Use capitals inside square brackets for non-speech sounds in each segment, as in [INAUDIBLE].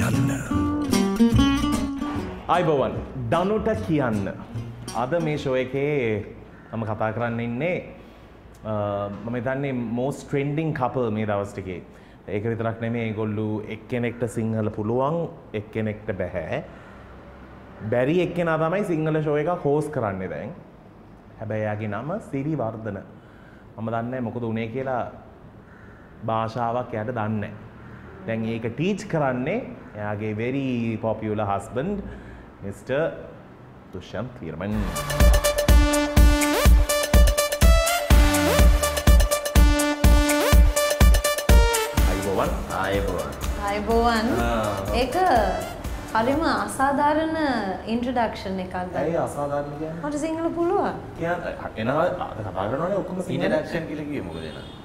කියන්න. අයිබවන් දනුට කියන්න. අද මේ ෂෝ එකේ මම කතා කරන්න ඉන්නේ මම තන්නේ මෝස් ට්‍රෙන්ඩිං කපල් මේ දවස්ටිකේ ඒක විතරක් නෙමේ ගොල්ලු එක්කෙනෙක්ට සිංහල පුළුවන් එක්කෙනෙක්ට බැහැ. බැරි එක්කෙන තමයි සිංහල ෂෝ එක හෝස් කරන්න දැන්. හැබැයියාගේ නම සිරි වර්ධන මම දන්න මොකද උනේ කියලා භාෂාවක් යට දන්න. දැන් ඒක ටීච් කරන්නේ එයාගේ වෙරි පොපියුල හස්බන්ඩ් මිට. දුෂ්‍යන්ත් විර්මන්. අයිබෝවන් ආයබෝවන් අයිබෝවන්. ඒක හරිම අසාධාරණ ඉන්ට්‍රඩක්ෂන් එකක්ද ඇයි අසාධාරණ කියන්නේ? මට සිංහල පුළුවන් කියන්න එනවා කතා කරනවානේ ඔක්කොම සිංහල. ඉන්ටරක්ෂන් කියලා කිව්වේ මොකද එන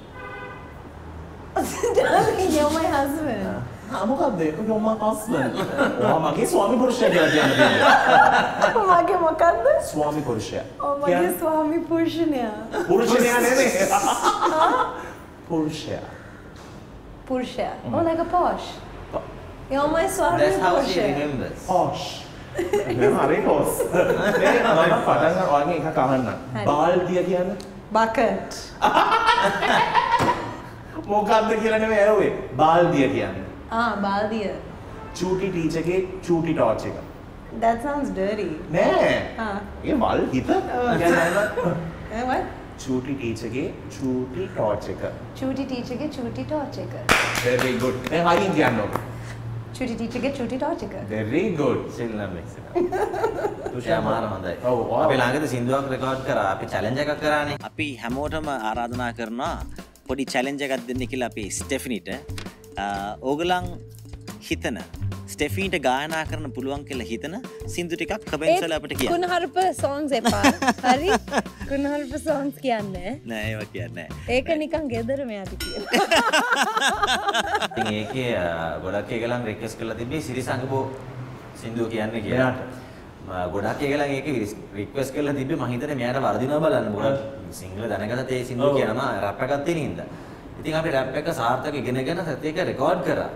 You're [LAUGHS] my husband. ආ මොකද්ද? you're my husband. ඔයා මගේ ස්වාමි පුරුෂයා කියලා කියන්න තියෙනවා. මගේ මොකක්ද? ස්වාමි පුරුෂයා. ඔව් මගේ ස්වාමි පුරුෂණයා. පුරුෂයා නෙමෙයි. පුරුෂයා. පුරුෂයා. Oh, like a posh. You're my ස්වාමි that's how she පුරුෂයා. remembers posh. මම හරි පොස්. මේ මම පටන් ගන්න වගේ එකක් අහන්න. හරි. බාල්දිය කියන්නේ Bucket. මොකක්ද කියලා නෙමෙයි ඇහුවේ. බාල්දිය කියන්නේ. ආ බාල්දිය. චූටි ටීචර්ගේ චූටි ටෝච් එක. That sounds dirty. නෑ. ආ. ඒ වල් හිත. Eh, what? චූටි ටීචර්ගේ චූටි ටෝච් එක. චූටි ටීචර්ගේ චූටි ටෝච් එක. very good. දැන් හයින් කියන්න ඕක. චූටි ටීචර්ගේ චූටි ටෝච් එක. very good. සිල් නම් එක්ස් තුෂා මාර හොඳයි ඔව්, ඔව්. අපි ළඟද සින්දුවක් රෙකෝඩ් කරා අපි චැලෙන්ජ් එකක් කරානේ අපි හැමෝටම ආරාධනා කරනවා පොඩි චැලෙන්ජ් එකක් දෙන්න කියලා අපි ස්ටෙෆිනිට ඕගලන් හිතන ස්ටෙෆීන්ට ගායනා කරන පුළුවන් කියලා හිතන සින්දු ටිකක් කමෙන්ට්ස් වල අපිට කියන්න කුණහරුප සෝන්ස් එපා හරි කුණහරුප සෝන්ස් කියන්න නෑ ඒව කියන්නේ ඒක නිකන් ගෙදර මෙයාති කිය ඒකේ ගොඩක් ඒගලන් රික්වෙස්ට් කරලා තිබ්බේ සිරි සංගබෝ සින්දුව කියන්න කියලා. ම- ගොඩක් ඒගලන් ඒක රික්වෙස්ට් කරලා තිබ්බේ මම හිතන්නේ මෙයාට වර්ධිනවා බලන්න. මොකද සිංහල දැනගතත් ඒ සින්දුව. කියනවා රැප් එකක් තියෙන හින්දා. ඉතින් අපි රැප් එක සාර්ථක ඉගෙනගෙන සත් ඒක රෙකෝඩ් කරා.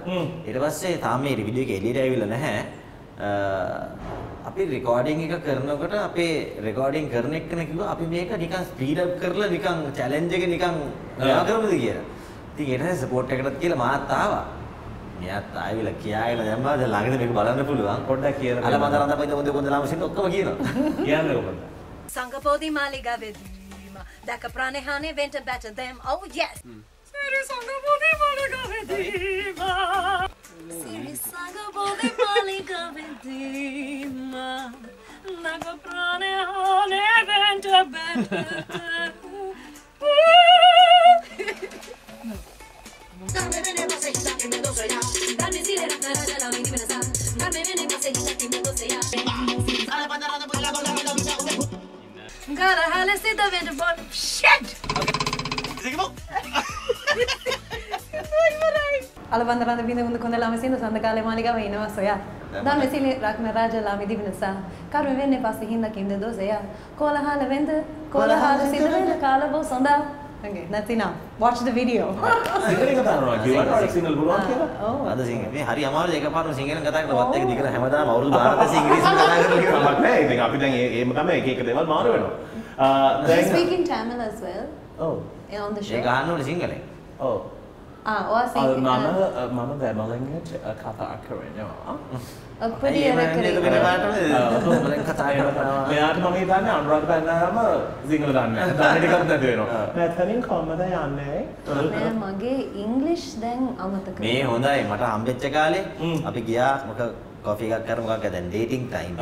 ඊට පස්සේ තාම මේ වීඩියෝ එක එළියට ඇවිල්ලා නැහැ. අපි රෙකෝඩින් එක කරනකොට අපේ රෙකෝඩින් කරන එක්කන කිව්වා අපි මේක නිකන් ස්පීඩ් අප් කරලා නිකන් චැලෙන්ජ් එක නිකන් මෙයා කරමුද කියලා. ඉතින් ඊට පස්සේ සපෝට් එකටත් කියලා මාත් ආවා. මෙයාත් ආවිලා කියාගෙන දැම්මා දැන් ළඟදී මේක බලන්න පුළුවන්. පොඩ්ඩක් කියලා අල මන්ද රඳ පොද හොඳ හොඳ ලාම සින්න ඔක්කොම කියනවා. [LAUGHS] කියන්න ඕක. සංගපෝදි මාලිගාවෙදීම දැක ප්‍රාණහානේ වෙන්ට බැට them oh yes Gotta holla, sit down in the. Shit! Okay. [LAUGHS] අලබන්දරන්න බිඳ කොඳලාම සිඳ සඳකාලේ මාලිගාව එනවා සොයා දම් මෙසිලි රක්න රාජලා මිදි වෙනසා කරු වෙන්නේ පස්සේ හින්ද කින්ද දොසයා කොලහාල වෙන්ද කොලහාල සිඳ වෙන කාලබෝ සොඳා enough. Watch the video. [LAUGHS] Sinhala [LAUGHS] කියලා. Oh. අද සිංහල මේ හරි අමාරුයි එකපාරටම සිංහලෙන් කතා කරනවත් එක දිගට හැමදාම අවුරුදු 12 ක් ඉංග්‍රීසියෙන් [LAUGHS] කතා කරලා ඉවරයි. කමක් නැහැ. ඉතින් අපි දැන් ඒ- ඒම තමයි එක එක දේවල් මාරු වෙනවා. You දැන් speak in Tamil as well ඔව්. on the show. ඒක අහන්න ඕනේ සිංහලෙන්. ඔව්. Ah. මම මම දැමලෙන් කතා කරනවා. අයියේ මම හිතන්නේ අනුරාධ පැන්නාම සිංහල දන්නේ නැති වෙනවා. මෙතනින් කොහමද යන්නේ? මගේ ඉංග්ලිෂ් දැන් අමතක. මේ හොඳයි මට හම්බෙච්ච කාලේ. අපි ගියා මොක කොෆි එකක් කරමු මොකක් දැන් ඩේටින් ටයිම්.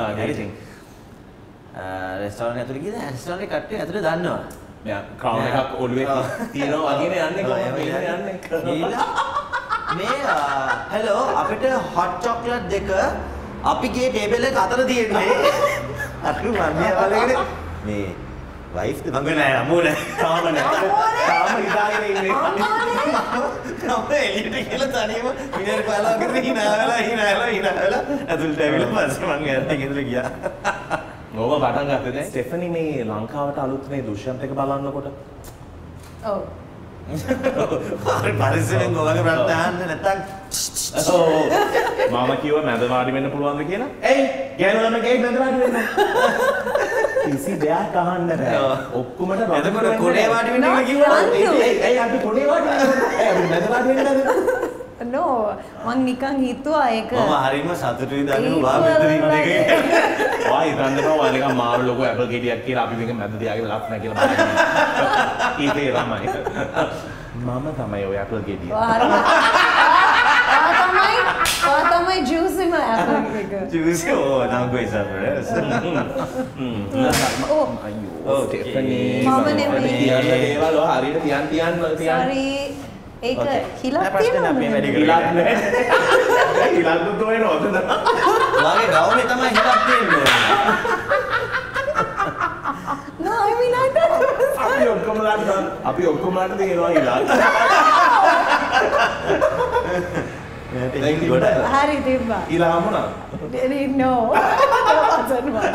රෙස්ටෝරන්ට් ඇතුළේ රෙස්ටෝරන්ට් එකේ කට්ටිය ඇතුළේ දන්නවා මෙයා ක්‍රවුන් එකක් ඔළුවේ තියනවා වගේනේ යන්නේ කොහොමද? යන්නේ? මේ හෙලෝ අපිට හොට් චොක්ලට් දෙක අපිගේ ටේබල් එක අතර තියෙන්නේ. අරු මම බලගෙන. මේ වයිෆ් මම නෑ නෑ. තාම නෑ. තාම හිතාගෙන ඉන්නේ. මම එළියට කියලා තනියම මිනිහට බලවගෙන hina වෙලා hina වෙලා hina වෙලා ඇතුළට ඇවිල්ලා පස්සේ මම ඇත්තට ගෙදර ගියා. ඕක පටන් ගත්තේ දැන් ස්ටෙෆනි මේ ලංකාවට අලුත් මේ දුෂ්යන්ත එක බලනකොට ඔව්. හරි පරිස්සමෙන් ගෝලගේ ප්‍රශ්න අහන්න නැත්තම් මම කිව්ව මැද වාඩි වෙන්න පුළුවන්ද කියලා. එයි ගෑනු ළමයි ගේ මැද වාඩි වෙන්න. කිසි දෙයක් අහන්න බෑ. ඔක්කොමට වෙන්න කොනේ. වාඩි වෙන්න කියලා කිව්වා. එයි අපි කොනේ වාඩි වෙන්න. අපි මැද වාඩි වෙන්නද? නෝ මං නිකන් හිතුවා ඒක මම හරිම සතුටුයි දන්නු වා Equal මෙතන ඉන්න එක. වගේ. ඔය හිතන්න බෑ ඔය නිකන් මාරු ලොකු ඇපල් ගෙඩියක් කියලා අපි මේක මැද තියාගෙන ලස්සන කියලා බලන්නේ. ඊටේ තමයි. මම තමයි ඔය ඇපල් ගෙඩිය. ඔයා හරිම ඔයා තමයි ඔයා තමයි ජූසිම ඇපල් එක Juice oh now go surprise. Oh අයියෝ Okay. ස්ටෙෆනී මම නෙමෙයි. තියන්න දේවල් ඔය හරියට තියන් තියන් තියන් සරි ඒක. හිලක් නෑ, නෑ, අපි වැඩි තියෙනවා කරමු. ඉලක් නෑ [LAUGHS] ඉලක් දුන්නේ නෝතද මගේ ගවුමේ තමයි හිතක් තියෙන්නේ. Mean, I don't. අපි ඔක්කොමලාට අපි ඔක්කොමලාට දෙනවා ඉලක් ඒක ගොඩ. හරි තිබ්බා. ඉලා හමුණා one.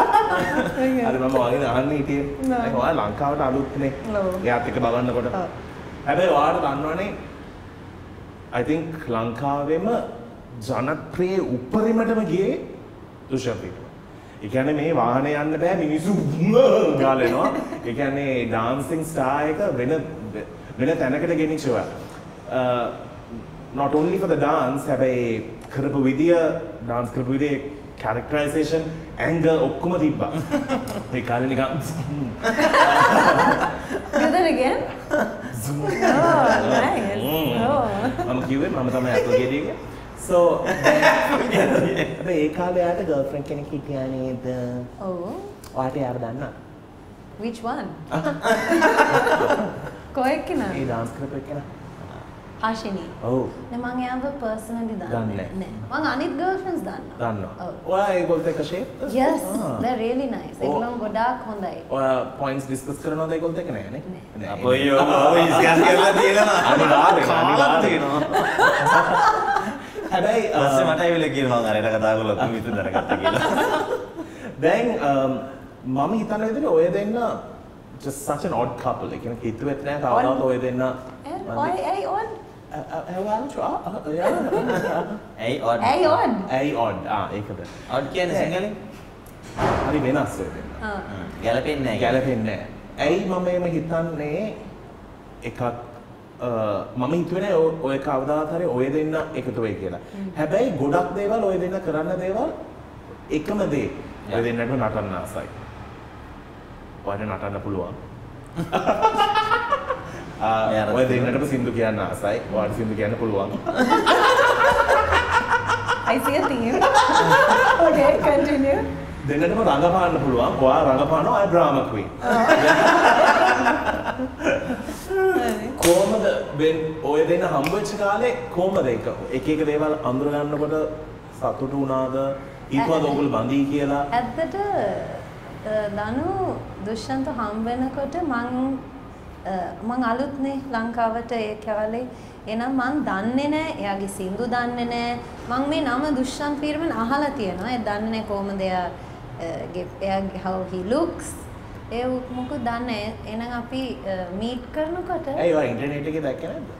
අර මම වගේ අහන්න හිටියේ නෑ. ඒක ඔයා ලංකාවට අලුත්නේ ඔව්. එයාත් එක්ක බලන්නකොට ඔව්. හැබැයි ඔයාට දන්නවනේ I think ලංකාවෙම ජනප්‍රිය උපරිමටම ගියේ දුෂපී. ඒ කියන්නේ මේ වාහනේ යන්න බෑ මිනිස්සු ගාලනවා. ඒ කියන්නේ ඩාන්සින් ස්ටාර් එක වෙන වෙන තැනකට for the dance හැබැයි කරපු විදිය dance කරපු විදිය characterization angle ඔක්කොම තිබ්බා. ඒ කාලේ නිකන් [LAUGHS] [LAUGHS] මම කිව්වේ මම තමයි අතෝ ගෙඩියගේ. So හැබැයි ඒ කාලේ යාට girlfriend කෙනෙක් හිටියා නේද? Oh. ඔයාට යාර දන්නා? Which one? [LAUGHS] කොහෙක්ද ඒ නේද? dance කරපු එකන. ආශිනී. ඔව් නෑ මං එයාව personally දන්නේ දන්නේ නෑ. නෑ. මං අනිත් girlfriends දන්නවා. දන්නවා. ඔව්. ඔයා ඒගොල්ලෝ එක්ක shape? Yes, they're really nice. ඒගොල්ලෝ ගොඩාක් හොඳයි. ඔයා points discuss කරනවද ඒගොල්ලෝ එක්ක නෑනේ? නෑ. අපෝ යෝ ඔය ඉස්කස් කරලා තියෙනවා. [LAUGHS] අනිවාර්යෙන්. [LAUGHS] තියෙනවා. [LAUGHS] හැබැයි ඊපස්සේ මට ඇවිල්ලා කියනවා මම අරයට කතා කරලා කොහොමද ඉතින් දරගත්තා කියලා. දැන් මම හිතන විදිහට ඔය දෙන්න just such an odd couple. ඒ කියන්නේ හිතුවෙත් නෑ කවදාවත් ඔය දෙන්න why ඇයි on? ඇයි ඔඩ්? ඇයි on? ඇයි ඔඩ් ආ ඒකද ඔඩ් කියන්නේ සිංහලෙන්? හරි වෙනස් ආ. ගැලපෙන්නේ නැහැ. ගැලපෙන්නේ නෑ. ඇයි මම එහෙම හිතන්නේ එකක් මම හිතුවේ ඔය කවදාවත් හරි ඔය දෙන්න එකතු වෙයි කියලා. හැබැයි ගොඩක් දේවල් ඔය දෙන්න කරන්න දේවල් එකම දේ. ඔය දෙන්නට නටන්න ආසයි. ඔයාලට නටන්න පුළුවන්. [LAUGHS] ඔය. දෙන්නටම සින්දු කියන්න ආසයි. ඔයාලට සින්දු කියන්න පුළුවන්. I see a theme. okay, continue. දෙන්නටම රඟපාන්න පුළුවන්. ඔයා රඟපානවා අය. කොහමද වෙන් ඔය දෙන්න හම්බවෙච්ච කාලේ කොහමද ඒක එක එක දේවල් අඳුර ගන්නකොට සතුටු වුණාද ඊපුවද ඕගොල්ලෝ බඳී කියලා ඇත්තට දනු දුෂ්යන්ත හම් වෙනකොට මං මං අලුත්නේ ලංකාවට ඒ කාලේ එනම් මං දන්නේ නෑ. එයාගේ සින්දු දන්නේ නෑ. මං මේ නම දුෂ්යන්ත පීරමන් අහලා තියෙනවා. ඒ දන්නේ නෑ කොහොමද එයා අ, ගේ- එයාගේ how he looks. ඒ මොකද දන්නේ එහෙනම් අපි මීට් කරනකොට ඇයි ඔයා ඉන්ටර්නෙට් එකේ දැක්කේ නැද්ද?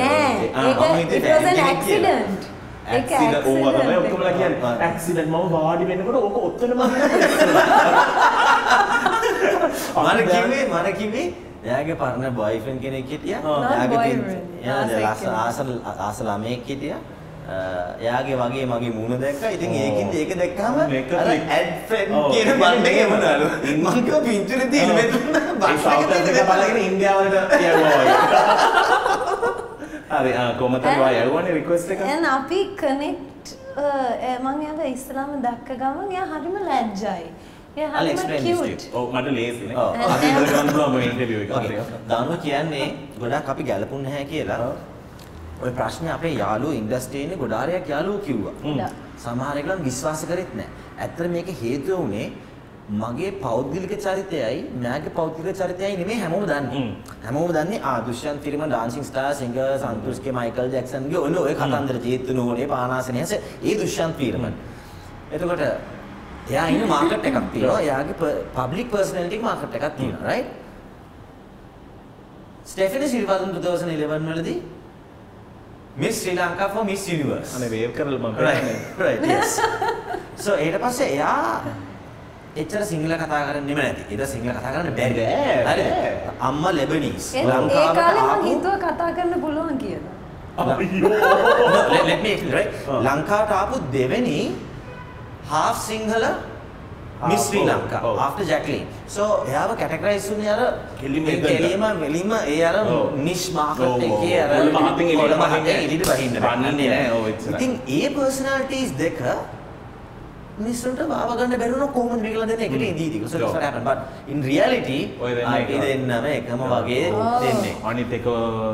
නෑ. ඒක it was an accident accident ඕවා තමයි එක. කියන්නේ ආ. ඇක්සිඩන්ට් මම වාඩි වෙනකොට ඕක ඔත්තනම මම කිව්වේ මම කිව්වේ එයාගේ පරණ බොයිෆ්‍රෙන්ඩ් කෙනෙක් හිටියා. එයාගේ Not තින්- boyfriend. එයාගේ ආස ආස එක්කෙනෙක්. ආස ආස ළමයෙක් හිටියා. එයාගේ වගේ මගේ මූණ දැක්කා. ඉතින් ඕ. ඒකින්ද ඒක දැක්කම මේක අර click. ඇඩ් ෆ්‍රෙන්ඩ් ඔව්. කියන බටන් එක එමුණාලු. මං කිව්වා පින්තූරේ තියෙන මෙතන ඒ බටන් සවුත් එක එක බලගෙන ඉන්දියාවට වගේ. හරි ඔයා යවුවානේ රික්වෙස්ට් එක අපි කනෙක්ට් මං එයාව ඉස්ලාම දැක්ක ගමන් එයා හරිම ලැජ්ජයි. ඔව් මට ලේසිනේ ඔව්. අපි ඉඳලා ගන්න පුළුවන් මේ ඉන්ටර්විව් එක හරියට. දනු කියන්නේ ගොඩක් අපි ගැලපුන්නේ නැහැ කියලා. ඔය ප්‍රශ්නේ අපේ යාළුවෝ ඉන්ඩස්ට්‍රියේ ඉන්නේ ගොඩාරයක් යාළුවෝ කිව්වා. හ්ම්. සමහර ඒගොල්ලන් විශ්වාස කරෙත් නැහැ. ඇත්තට මේක හේතුව උනේ මගේ පෞද්ගලික චරිතයයි මෑගේ පෞද්ගලික චරිතයයි නෙමෙයි හැමෝම දන්නේ. හ්ම්. හැමෝම දන්නේ ආ දුෂ්යන්ත් ෆිල්ම ඩාන්සින් ස්ටාර් සිංගර් සන්තෝෂ්ගේ මයිකල් ජැක්සන්ගේ ඔන්න ඔය කතන්දර ජීත්තු නෝනේ පානාසනේ හැස ඒ දුෂ්යන්ත් ෆිල්ම. එතකොට එයා ඉන්න මාකට් එකක් තියෙනවා. එයාගේ පබ්ලික් පර්සනැලිටි මාකට් එකක් තියෙනවා, right? ස්ටෙෆනි සිල්වා 2011 වලදී Miss Sri Lanka for Miss Universe. අනේ වේව් කරලා මම right right yes so ඊට පස්සේ එයා එච්චර සිංහල කතා කරන්නෙම නැති. ඊට සිංහල කතා කරන්න බැරි. බෑ. අම්මා ලෙබනීස්. ලංකාවට කාලේ මං ආපු හිතුවා කතා කරන්න පුළුවන් කියලා. අයියෝ let, me explain, right? ලංකාවට ආපු දෙවෙනි half සිංහල Miss Sri ඔව්, Lanka ඔව්. after Jacqueline. So එයාව categorize වුණේ අර කෙලිම වෙලිම ඒ අර niche market එකේ අර ඔව්. කොළඹ හතෙන් එළියට බහින්නේ. ඉතින් ඒ personalities දෙක මිනිස්සුන්ට වාව ගන්න බැරි වුණා කොහොමද මේකලා දෙන්නේ එකට ඉඳීදී. So that's what happened. But in reality අපි. දෙන්නම එකම වගේ. දෙන්නේ. අනිත් එක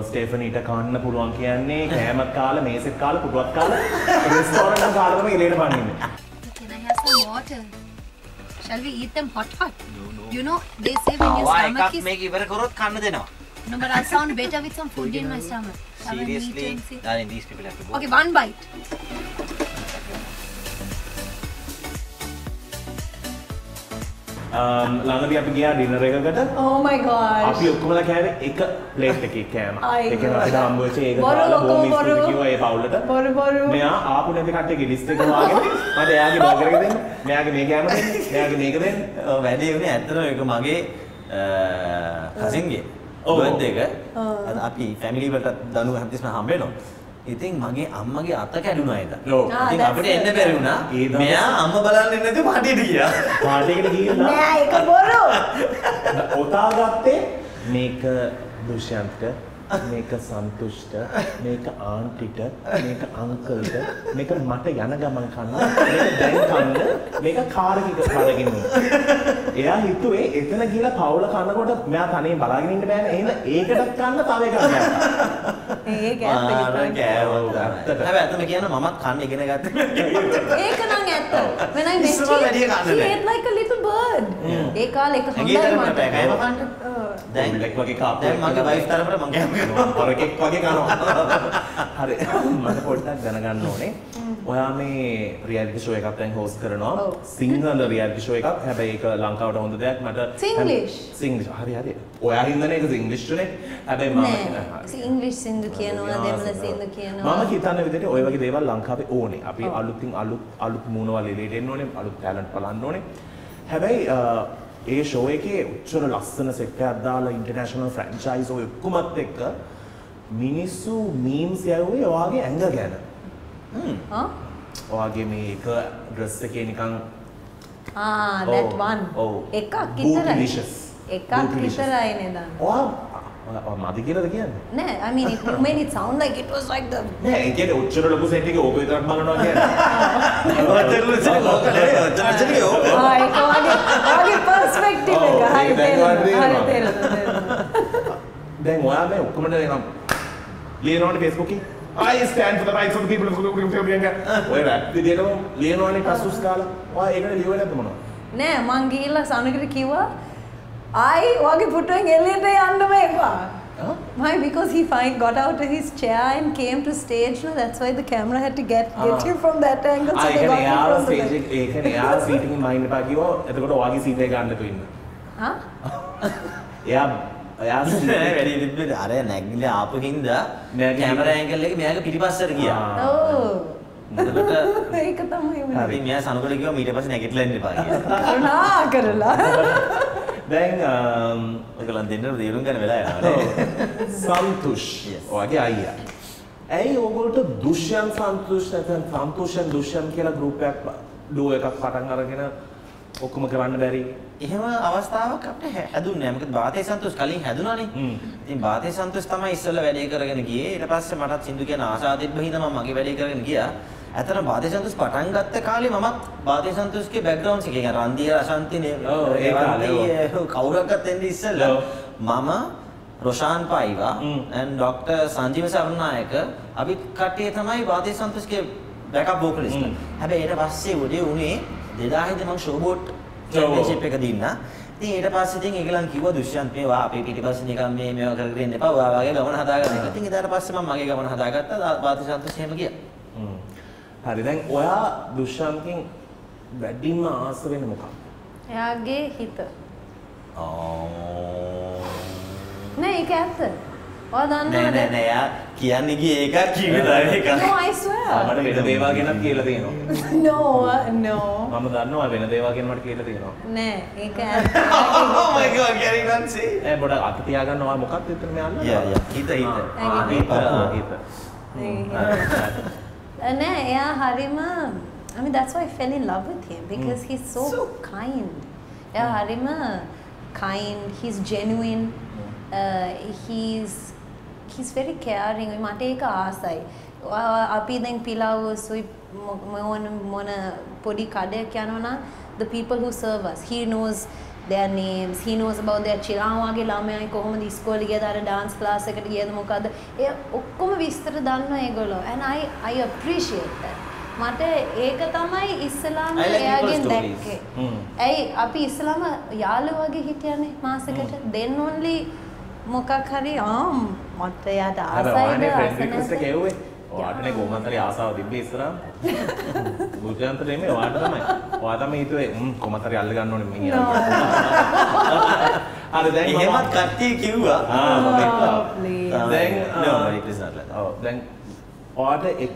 ස්ටේෆනීට කන්න පුළුවන් කියන්නේ කෑමත් කාලා මේසෙත් කාලා පුටුවක් කාලා රෙස්ටෝරන්ට් එක කාලා තමයි එළියට පනින්නේ. Can I have some water? Shall we eat them hot hot? You know, they say when your stomach is... මේක ඉවර කරොත් කන්න දෙනවා. No, but I'll sound better with some food [LAUGHS] in my stomach. Seriously, darling, these people have to go. Okay, one bite. ළඟදී අපි ගියා dinner එකකට Oh. අපි ඔක්කොමලා කෑවේ එක ප්ලේට් එකේ කෑම. අයියෝ. ඒ කියන්නේ අපිට හම්බ වෙච්ච ඒක බොරු කාලා ලොකෝ බොහොම බොරු. ස්තුති කිව්වා ඒ පවුලට. බොරු බොරු. මෙයා ආපු නැති එක හොයාගෙන මට එයාගේ බර්ගර් එක දෙන්න. මෙයාගේ මේ කෑම දෙන්න. මෙයාගේ මේක දෙන්න. වැඩේ වුණේ ඇත්තටම ඒක මගේ කසින්ගේ. බර්ත් එක අද අපි ෆැමිලි වලට දනු හැමතිස්සම හම්බ වෙනවා. ඉතින් මගේ අම්මගේ අත කැඩුනා එදා. ඔව්. ඉතින් අපිට. එන්න බැරි වුණා. මෙයා අම්මා බලන්න නැතුව පාටියට ගියා. පාටි එකට ගිහිල්ලා නෑ ඒක බොරු. ඔතා ගත්තේ මේක දුෂ්යන්තට මේක සන්තුෂ්ට මේක ආන්ටිට මේක අංකල්ට මේක මට යන ගමන් කන්න මේක දැන් කන්න මේක කාරකික කරගෙන එයා හිතුවේ එතන ගිහලා පවුල කනකොට මෙයා තනියෙන් බලාගෙන ඉන්න බෑනේ එහෙනම් ඒකටත් කන්න තව එකක් ගන්න. ඒ එක ඇත්තම කියන්න මමත් කන්න ඉගෙන ගත්තා. ඒක නම් ඇත්ත. හොඳයි තරමට බෑ කෑම මට. කන්න. දැන් බුල්ලෙක් වගේ කාපු දැන් මගේ වයිෆ් තරමට මම කෑම කරනවා. හරකෙක් වගේ කනවා. හරි මට පොඩ්ඩක් දැනගන්න ඕනේ. ඔයා මේ රියැලිටි ෂෝ එකක් දැන් හෝස්ට් කරනවා. සිංහල රියැලිටි ෂෝ එකක්. හැබැයි ඒක ලංකාවට හොඳ දෙයක් මට Singlish. සිංග්ලිෂ්. හරි හරි. ඔයා හින්දානේ ඒක සිංග්ලිෂ් තුනේ. හැබැයි මම. ඉංග්‍රීසි සින්දු කියනවා, දෙමළ සින්දු කියනවා. මම හිතන්න විදිහට ওই වගේ දේවල් ලංකාවේ ඕනේ. අපි. අලුතින් අලුත් අලුත් මූණවල් එළියට එන්න ඕනේ. අලුත් ටැලන්ට් බලන්න ඕනේ. හැබැයි ඒ ෂෝ එකේ උච්චර ලස්සන සෙට් එකක් දාලා ඉන්ටර්නැෂනල් ෆ්‍රැන්චයිස් ඔය ඔක්කොමත් එක්ක මිනිස්සු මීම්ස් යවුවේ ඔයාගේ ඇඟ ගැන. ආ? ඔයාගේ මේ එක ඩ්‍රෙස් එකේ නිකන් Ah, that ඔව්, one. ඔව්. එකක් විතරයි. එකක්. විතරයි නේද? ඔයා මදි කියලාද කියන්නේ? නෑ, I mean it, you made it sound like it was like the නෑ ඒ කියන්නේ උච්චර ලොකු සෙට් එකේ ඕක විතරක් බලනවා කියන්නේ. [LAUGHS] ඔච්චර ලස්සන ඕක නෙවෙයි, ඔච්චර ලස්සන ඕක. ආ ඒක වගේ වගේ perspective එක. ඔව්, හරි ඒක දැන් තේරෙනවා. ඔයාට හරි තේරෙනවා. තේරෙනවා. දැන් ඔයා මේ ඔක්කොම නිකන් ලියනවනේ Facebook එකේ I stand for the rights of the people of ඔය රැප් විදියටම ලියනවනේ කසුස් කාලා. ඔයා ඒකට ලියුවේ නැද්ද මොනවද? නෑ මං ගිහිල්ලා සනුකට කිව්වා ආයි වගේ පුටුවෙන් එළියට යන්නම එපා. Why? Because he find, got out of his chair and came to stage. No, that's why the camera had to get get Ah. him from that angle. So ඒ they got එයාව from the ස්ටේජ් back. එක ඒ කියන්නේ එයා seat එකෙන් බහින්න එපා කිව්වා. එතකොට ඔයාගේ සීට් එක ගන්න තු ඉන්න. හා? [LAUGHS] එයා එයා නෑ [LAUGHS] වැඩි විදිහට අර නැගිලා ආපු හින්දා කැමරා ඇන්ගල් එක මෙයාගේ පිටිපස්සට ගියා. ආ. Oh. එතකොට [LAUGHS] ඒක තමයි වුණේ. ඉතින් මෙයා සනුකට කිව්වා ඊට පස්සේ නැගිටලා ඉන්න එපා කියලා. කරුණා කරලා. දැන් අම්, ඔයගලන් දෙන්නට තීරුම් ගන්න වෙලා යනවා. සන්තුෂ්. ඔයාගේ අයියා. ඇයි ඕගොල්ලෝ දුෂ්යන් සන්තුෂ් නැත්නම් සන්තුෂන් දුෂ්යන් කියලා ගෲප් එකක් ඩෝ එකක් පටන් අරගෙන ඔක්කොම කරන්න බැරි? එහෙම අවස්ථාවක් අපිට හැදුන්නේ නැහැ. මොකද බාතේ සන්තෝෂ් කලින් හැදුනානේ. ඉතින් බාතේ සන්තෝෂ් තමයි ඉස්සෙල්ලා වැඩේ කරගෙන ගියේ. ඊට පස්සේ මටත් සින්දු කියන ආශා තිබ්බ හින්දා මම මගේ වැඩේ කරගෙන ගියා. ඇතර බාධය සන්තුස් පටන් ගත්ත කාලේ මමත් බාධය සන්තුස්ගේ බැක්ග්‍රවන්් එක රන්දිය අශන්තිනය කවුරක්ගත් එන්න ඉස්සල්ල. මම රොෂාන් පයිවා ඇන් ඩොක්ට සංජීව සරුණනායක අපි කටේ තමයි බාධය සන්තුස්ගේ බැකක් බෝකලිස් හැබැ එයට පස්සේ උඩේ උනේ දෙදාහිද මං ශෝබෝට් චිප් එක දින්න. ඉතින් ඊට පස්සේ ඉතින් ඒගලන් කිව්වා දුෂ්යන්ත් මේ වා අපේ පිටිපස්සේ නිකන් මේ මේවා කරගෙන ඉන්න එපා ඔයා වගේ ගමන හදාගන්න. ඉතින් ඊට පස්සේ මම මගේ ගමන හදාගත්තා. වාතිසන්තෝෂ එහෙම ගියා. හරි දැන් ඔයා දුෂ්යන්කින් වැඩින්ම ආස වෙන මොකක්? එයාගේ හිත. නෑ ඒක ඇත්ත. ඔයා නෑ දන්නවද? නෑ නෑ යා කියන්නේ ගියේ එකක් කිව්වේ තව එකක්. No, I swear. මට වෙන දේවල් ගැනත් කියලා තියෙනවා. [LAUGHS] No, no. මම දන්නවා වෙන දේවල් ගැන මට කියලා තියෙනවා. නෑ ඒක ඇත්ත. [LAUGHS] Oh my god, Gary Nancy. ඈ පොඩක් අත තියාගන්න ඔයා මොකක්ද එතන මේ අල්ලන්නේ? Yeah, yeah. හිත හිත. හිත, හිත. නෑ එයා හරිම I mean that's why I fell in love with him because he's so, kind. එයා හරිම kind, he's genuine. Uh, he's he's very caring. මට ඒක ආසයි. ඔයා- අපි දැන් පිලාව සුයි මොන මොන පොඩි කඩයක් යනවා නම් the people who serve us he knows their names. He knows about their children. ආ වගේ ළමයි කොහොමද ඉස්කෝලේ ගියද? අර dance class එකට ගියද? මොකද ඒ ඔක්කොම විස්තර දන්නවා ඒගොල්ලෝ. And I I appreciate that. මට ඒක තමයි ඉස්සලාම එයාගෙන්. දැක්කේ. ඇයි? අපි ඉස්සලාම යාළු වගේ හිටියනේ. මාසෙකට then only මොකක් හරි ආ මට එයාට ආසයිද ඔයානේ ඔයාටනේ කොහොමද හරි ආසාව තිබ්බේ ඉස්සරහා. බුද්ධාන්තර [LAUGHS] නෙමෙයි ඔයාට තමයි. ඔයා තමයි හිතුවේ ම් කොහොමද හරි අල්ල ගන්න ඕනේ මිනිහා. [LAUGHS] අර දැන් එහෙමත් කට්ටිය කිව්වා. ආ මම දැන් is not like that. ඔව් දැන් ඔයාට එක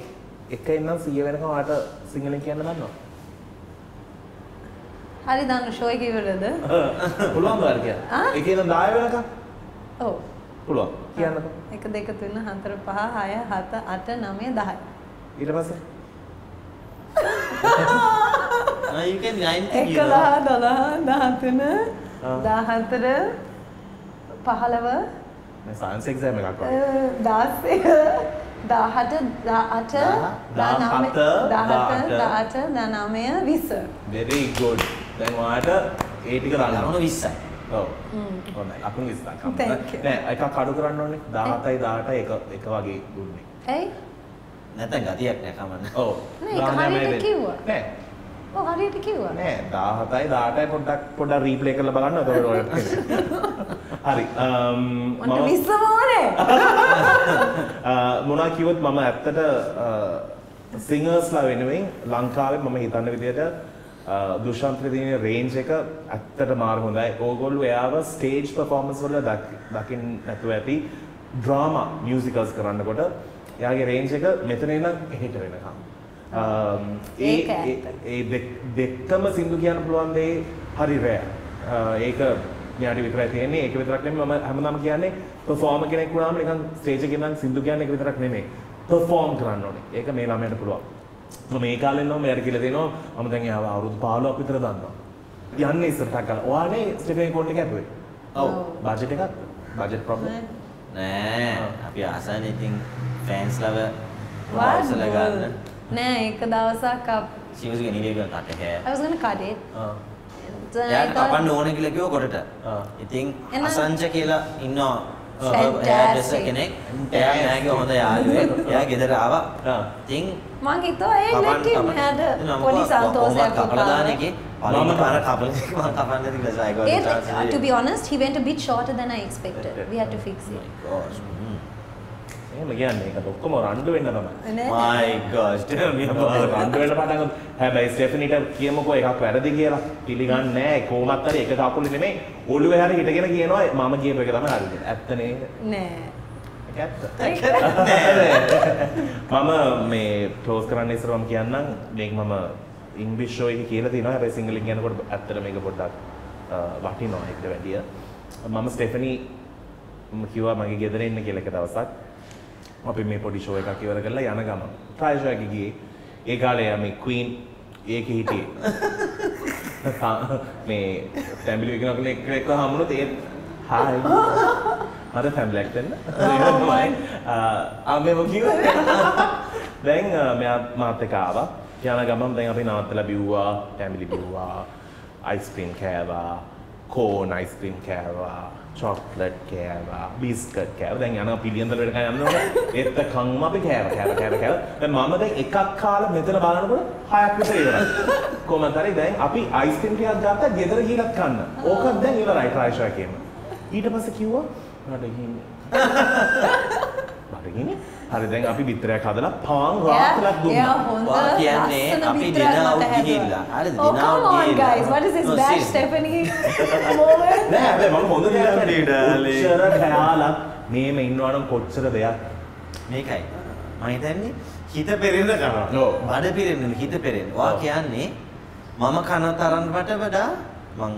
එක ඉඳන් 100 වෙනකම් ඔයාට සිංහලෙන් කියන්න දන්නවද? හරි දන්න ෂෝ එක ඔයාලට කියන්න? ආ? එකේ ඉඳන් 10 වෙනකම් ඔව්. පුළුවන්. කියන්නකෝ. 1 2 3 4 5 6 7 8 9 10. ඊට පස්සේ Ah, you can 90 11 you know. 12 13 14 15 මේ සයන්ස් එක්සෑම් එකක් වගේ. 16 18 18 19 18 19 20 very good. දැන් ඔයාට ඒ ටික ලකුණු දන්නවා. 20යි. ඔව්. හොඳයි. ලකුණු 20ක් හම්බ. Thank you. නෑ එකක් අඩු කරන්න ඕනේ. 17යි 18යි එක එක වගේ දුන්නේ. ඇයි? නැත්නම් ගතියක් නෑ කමන්න. ඔව්. නෑ, ඒක 19යි හරියට. කිව්වා. නෑ. 17යි 18යි පොඩ්ඩක් පොඩ්ඩක් රීප්ලේ කරලා බලන්න එතකොට ඔයාලට. [LAUGHS] හරි. අම් මට 20 ඕනේ. [LAUGHS] මොනා කිව්වොත් මම ඇත්තට සිංගර්ස්ලා වෙනුවෙන් ලංකාවේ මම හිතන්න විදිහට දුෂාන්ත විදිනේ රේන්ජ් එක ඇත්තට මාර හොඳයි. ඕගොල්ලෝ එයාව ස්ටේජ් පර්ෆෝමන්ස් වල දකි- දකින්න නැතුව ඇති ඩ්‍රාමා මියුසිකල්ස් කරනකොට එයාගේ රේන්ජ් එක මෙතන ඉඳන් එහෙට වෙනකම්. ඒ. ඒ- ඒ දෙක්- දෙකම සින්දු කියන්න පුළුවන් දේ හරි රෑ. ඒක මෙයාට විතරයි තියෙන්නේ. ඒක විතරක් නෙමෙයි මම හැමදාම කියන්නේ performer කෙනෙක් වුණාම නිකන් ස්ටේජ් එකේ ඉඳන් සින්දු කියන්නේ ඒක විතරක් නෙමෙයි. perform කරන්න ඕනේ. ඒක මේ ළමයට පුළුවන්. මම මේ කාලේ නම් මෙයාට කියලා දෙනවා මම දැන් එයාව අවුරුදු 15ක් විතර දන්නවා. යන්නේ ඉස්සරහට කරලා. ඔයානේ ස්ටෙෆෙන් කෝන්ට් එක ඇපුවේ. ඔව්. බජට් එකක් බජට් ප්‍රොබ්ලම්. නෑ. අපි ආසන්නේ ඉතින් fans ලව? වර්සල ගන්න. නෑ එක දවසක් අප She was gonna need a cut hair. I was gonna cut it. ආ. Thought- කපන්න ඕනේ කියලා කිව්ව කොටට. ආ. ඉතින් අසංජ කියලා ඉන්නවා ඩ්‍රෙසර් කෙනෙක්. මෑගේ හොඳ යාළුවෙක්. එයා ගෙදර ආවා. ආ. ඉතින් මං හිතුවා ඒ let him had a පොඩි සන්තෝෂයක් කපලා දාන උපාන. එකේ පළවෙනි පාර කපල මම කපන්න do to be honest, he went a bit shorter than I expected. We had to fix it. Gosh, mm. එහෙම කියන්නේ ඒක ඔක්කොම රණ්ඩු වෙන්න තමයි. නෑ? My gosh. රණ්ඩු වෙන්න පටන් ගත්තා. හැබැයි ස්ටෙෆනිට කියමුකෝ එකක් වැරදි කියලා. පිළිගන්නේ නැහැ. කොහොමත් හරි එක කකුලේ නෙමෙයි ඔළුවේ හරි හිටගෙන කියනවා මම කියපු එක තමයි හරි කියලා. ඇත්ත? නෑ. ඒක ඇත්ත. [LAUGHS] [LAUGHS] මම මේ ක්ලෝස් කරන්න ඉස්සර මම කියන්නම් මේක මම ඉංග්‍රීසි ෂෝ එකේ කියලා තියෙනවා. හැබැයි සිංහලෙන් කියනකොට ඇත්තට මේක පොඩ්ඩක් වටිනවා ඒකට වැඩිය. මම ස්ටෙෆනි මම කිව්වා මගේ ගෙදර එන්න කියලා එක දවසක්. අපි මේ පොඩි ෂෝ එකක් ඉවර කරලා යන ගමන් එකේ ගියේ. ඒ කාලේ යා මේ ක්වීන් ඒකේ හිටියේ. [LAUGHS] මේ ෆැමිලි එකනක එක්ක එක්ක හමුනොත් ඒ හායි අර ෆැමිලි එකක් දෙන්න. ආ මේ මොකියෝ. දැන් අ, මෙයා මාත් එක්ක ආවා. යන ගමන් දැන් අපි නවත්තලා බිව්වා, ෆැමිලි බිව්වා, අයිස්ක්‍රීම් කෑවා, කෝන් අයිස්ක්‍රීම් කෑවා, චොක්ලට් කෑවා, බිස්කට් කෑවා. දැන් යනවා පිළියන්දර වෙනකන් යනවනේ. ඒත් කම්ම අපි කෑවා, කෑවා, කෑවා, කෑවා. දැන් මම දැන් එකක් කාලා මෙතන බලනකොට හයක් විතර ඉවරයි. කොහොමද හරි දැන් අපි අයිස්ක්‍රීම් ටිකක් ගත්තා ගෙදර ගිහලත් කන්න. ඕකත් දැන් ඉවරයි ට්‍රයි ෂෝ එකේම. ඊට පස්සේ කිව්වා මට ගිහින් [LAUGHS] හරිනේ හරි දැන් අපි බිත්තරයක් හදලා පාන් රාත්‍රයක් දුන්නා වා කියන්නේ අපි හැදුවා. ගිහිල්ලා. හරිද? Oh, on, ගිහිල්ලා. guys. What is this No, bad. Stephanie [LAUGHS] moment? [LAUGHS] නෑ හැබැයි මම හොඳ දෙයක් darling. කොච්චර කෑලක් මේම ඉන්නවා නම් කොච්චර දෙයක් මේකයි මම හිතන්නේ හිත පෙරෙන්න කරනවා. ඔව්. බඩ පෙරෙන්න හිත පෙරෙන්න. ඔයා. කියන්නේ මම කන තරම්වට වඩා මං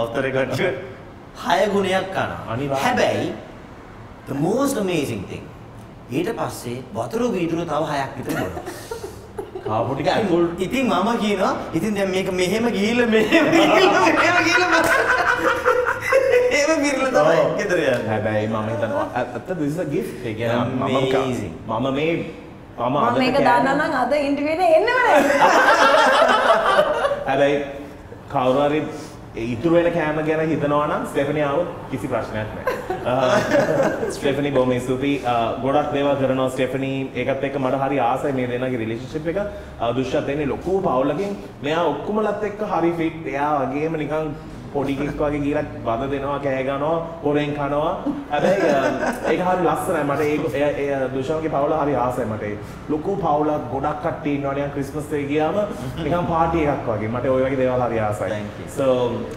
අවතර ගන්න [LAUGHS] හය ගුණයක් කනවා. හැබැයි the most amazing thing ඊට පස්සේ වතුර වීදුරු තව හයක් විතර බොනවා. කාපු ටික ඇතුල් ඉතින් මම කියනවා ඉතින් දැන් මේක මෙහෙම ගිහිල්ලා මෙහෙම ගිහිල්ලා මෙහෙම ගිහිල්ලා [LAUGHS] එහෙම පිරලා තමයි ගෙදර යන්නේ. හැබැයි මම හිතනවා ඇත්ත this is a gift ඒ කියන්නේ මම. මම මේ මම මම අදට මේක දන්නා නම් අද ඉන්ටර්වියුවේ එන්නම නෑ. [LAUGHS] හැබැයි කවුරු හරි ඉතුරු වෙන කෑම ගැන හිතනවා නම් ස්ටෙෆනි ආවොත් කිසි ප්‍රශ්නයක් නැහැ. [LAUGHS] ස්ටෙෆනි බොහොම ස්තුතියි. ගොඩක් දේවල් කරනවා ස්ටෙෆනි. ඒකත් එක්ක මට හරි ආසයි මේ දෙන්නගේ රිලේෂන්ෂිප් එක. දුෂ්යත් එන්නේ ලොකු පවුලකින්. මෙයා ඔක්කොමලත් එක්ක හරි ෆිට්. එයා වගේම නිකන් පොඩි කෙනෙක් වගේ ගිහලා බද දෙනවා, කෑ ගන්නවා, හොරෙන් කනවා. හැබැයි අ, ඒක හරි ලස්සනයි. මට එයා දුෂාන්ගේ පවුල හරි ආසයි මට. ඒ ලොකු පවුලක් ගොඩක් කට්ටිය ඉන්නවා නිකන් ක්‍රිස්මස් එකේ ගියාම නිකන් පාටි එකක් වගේ. මට ওই වගේ දේවල් හරි ආසයි. Thank you. So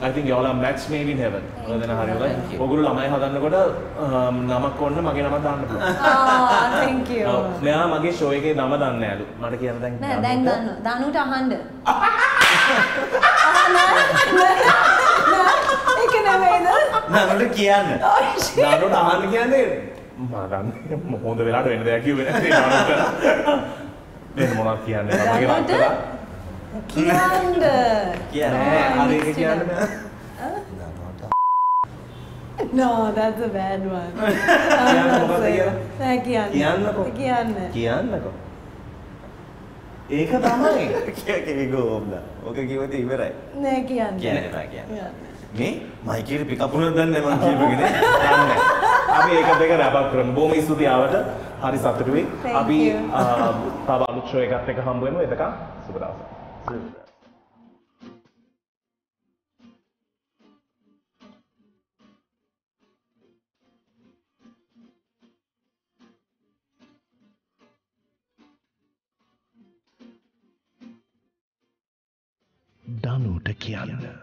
I think y'all are match made in heaven. ඔය දෙනා හරි. ඔගොල්ලෝ ළමයි හදන්නකොට නමක් ඕන්න මගේ නම දාන්න පුළුවන්. ආ thank you. ඔව්. මෙයා මගේ එකේ නම දන්නේ නැලු. මට කියන්න දැන්. නෑ දැන්? දන්නවා. දනුට අහන්න. [LAUGHS] [LAUGHS] ඒක නෙමෙයිද? නෑ කියන්න. [LAUGHS] දන්නවට අහන්න කියන්නේ මම හොඳ වෙලාවට වෙන දෙයක් කිව්වේ නැහැ. වෙන මොනවද කියන්නේ? දන්නවද? රක්තලා. කියන්න. කියන්න. හරි කියන්න. බෑ. No, that's a bad one. [LAUGHS] කියන්නකෝ. කියන්න. කියන්නකෝ. ඒක තමයි. [LAUGHS] කිව්වොත් ඕක කිව්වොත් ඉවරයි. නෑ කියන්න. කියන්න කියන්න. මේ මයිකේට පිකප් උනක් දන්නේ මම කියපගෙන. අපි ඒක දෙක රැපක් කරමු. බොහොම ස්තුතියි ආවට. හරි සතුටුයි. Thank අපි you. අ, තව අලුත් ෂෝ එකත් එක්ක හම්බ වෙමු. එතකන් දනුට කියන්න.